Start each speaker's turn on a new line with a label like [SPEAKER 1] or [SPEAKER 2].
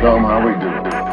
[SPEAKER 1] show them how we do. it.